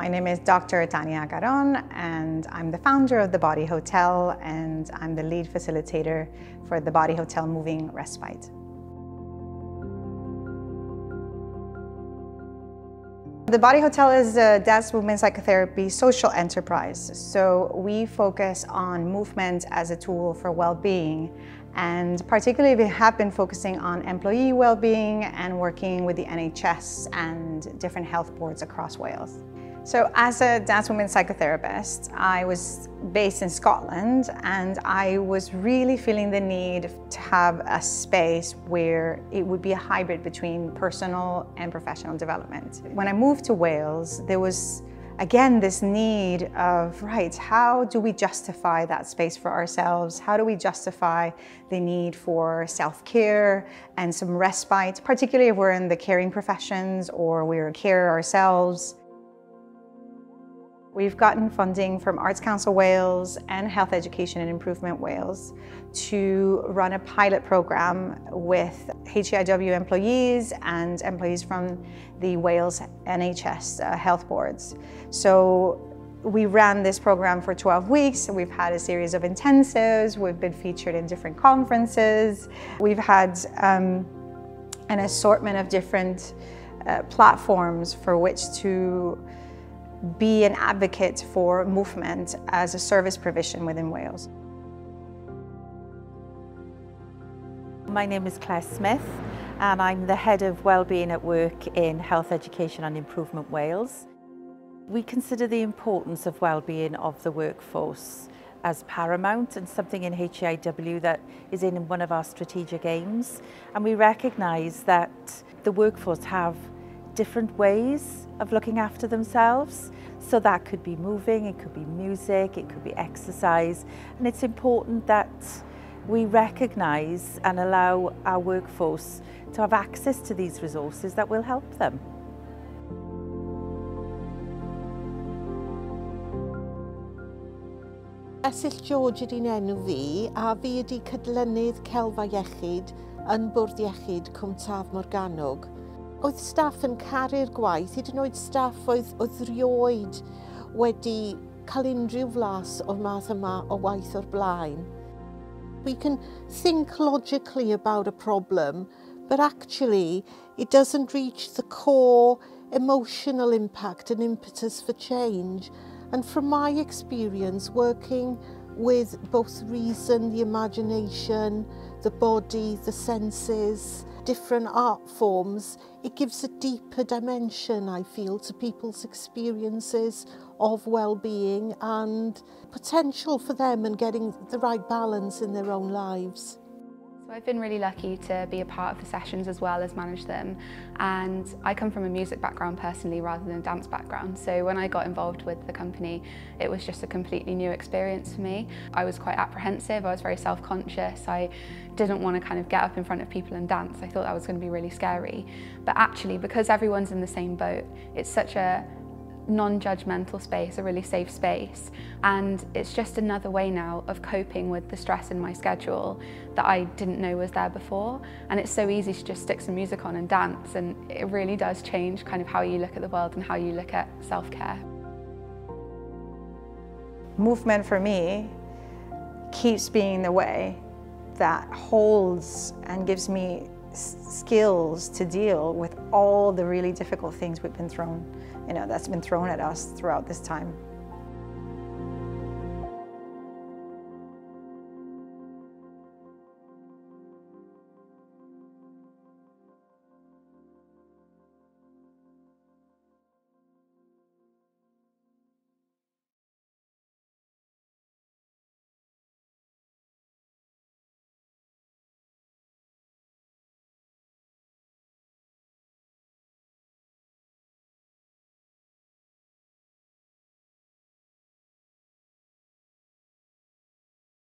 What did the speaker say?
My name is Dr. Tania Garon and I'm the founder of The Body Hotel and I'm the lead facilitator for The Body Hotel Moving Respite. The Body Hotel is a dance movement psychotherapy social enterprise. So we focus on movement as a tool for well-being and particularly we have been focusing on employee well-being and working with the NHS and different health boards across Wales. So as a dance movement psychotherapist, I was based in Scotland and I was really feeling the need to have a space where it would be a hybrid between personal and professional development. When I moved to Wales, there was again, this need of, right, how do we justify that space for ourselves? How do we justify the need for self-care and some respite, particularly if we're in the caring professions or we're a carer ourselves? We've gotten funding from Arts Council Wales and Health Education and Improvement Wales to run a pilot program with HEIW employees and employees from the Wales NHS uh, health boards. So we ran this program for 12 weeks. We've had a series of intensives. We've been featured in different conferences. We've had um, an assortment of different uh, platforms for which to be an advocate for movement as a service provision within Wales. My name is Claire Smith and I'm the Head of Wellbeing at Work in Health Education and Improvement Wales. We consider the importance of well-being of the workforce as paramount and something in HEIW that is in one of our strategic aims. And we recognise that the workforce have different ways of looking after themselves. So that could be moving, it could be music, it could be exercise. And it's important that we recognise and allow our workforce to have access to these resources that will help them. Esyll George ydy'n enw fi a fi ydy cydlynydd celfa iechyd yn bwrdd iechyd Cwmtaf Morganog oedd staff yn caru'r gwaith, hyd yn oed staff oedd, oedd rioed wedi cael unrhyw flas o'r math yma o waith o'r blaen. We can think logically about a problem, but actually it doesn't reach the core emotional impact and impetus for change. And from my experience working with both reason, the imagination, the body, the senses, different art forms, it gives a deeper dimension, I feel, to people's experiences of well-being and potential for them and getting the right balance in their own lives. I've been really lucky to be a part of the sessions as well as manage them. And I come from a music background personally rather than a dance background. So when I got involved with the company it was just a completely new experience for me. I was quite apprehensive, I was very self-conscious, I didn't want to kind of get up in front of people and dance, I thought that was going to be really scary. But actually because everyone's in the same boat it's such a non-judgmental space, a really safe space. And it's just another way now of coping with the stress in my schedule that I didn't know was there before. And it's so easy to just stick some music on and dance and it really does change kind of how you look at the world and how you look at self-care. Movement for me keeps being the way that holds and gives me skills to deal with all the really difficult things we've been thrown, you know, that's been thrown at us throughout this time.